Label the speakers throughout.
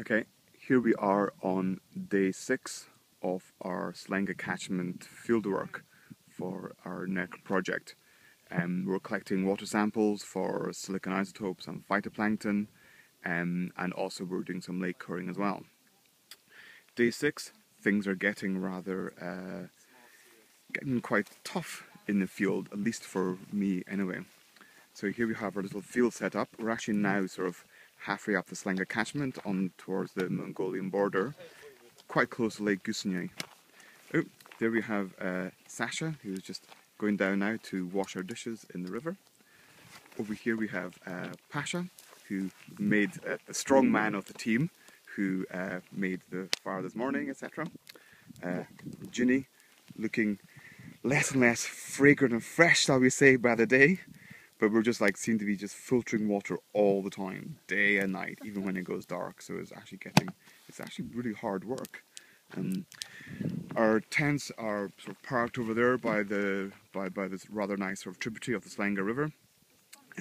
Speaker 1: Okay, here we are on day six of our Selenga catchment fieldwork for our NERC project. Um, we're collecting water samples for silicon isotopes and phytoplankton, um, and also we're doing some lake coring as well. Day six, things are getting rather uh, getting quite tough in the field, at least for me anyway. So here we have our little field set up. We're actually now sort of halfway up the Selenga catchment on towards the Mongolian border, quite close to Lake Gusinoye. Oh, there we have uh, Sasha, who's just going down now to wash our dishes in the river. Over here we have uh, Pasha, who made uh, the strong man of the team, who uh, made the fire this morning, etc. Uh, Ginny, looking less and less fragrant and fresh, shall we say, by the day but we're just like seem to be just filtering water all the time, day and night, even when it goes dark. So it's actually getting, it's actually really hard work. Um, our tents are sort of parked over there by the by by this rather nice sort of tributary of the Selenga River.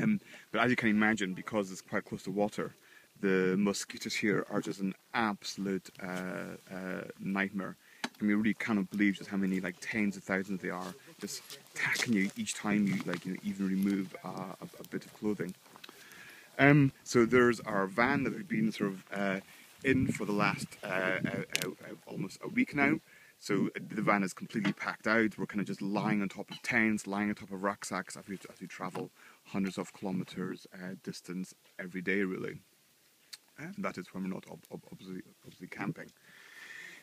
Speaker 1: Um, but as you can imagine, because it's quite close to water, the mosquitoes here are just an absolute uh, uh, nightmare. And we really cannot believe just how many like tens of thousands they are just attacking you each time you like you know, even remove uh, bit of clothing. Um, so there's our van that we've been sort of uh, in for the last uh, uh, uh, almost a week now. So the van is completely packed out. We're kind of just lying on top of tents, lying on top of rucksacks as we, as we travel hundreds of kilometers distance every day, really. And that is when we're not ob obviously, obviously camping.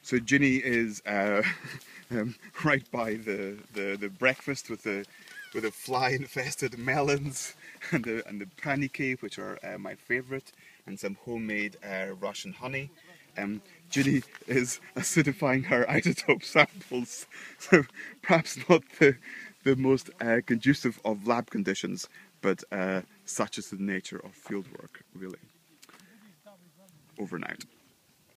Speaker 1: So Ginny is uh, um, right by the, the, the breakfast with the with the fly-infested melons and the and the paniki, which are uh, my favourite, and some homemade uh, Russian honey. Um, Ginny is acidifying her isotope samples, so perhaps not the the most uh, conducive of lab conditions, but uh, such is the nature of fieldwork, really. Over and out.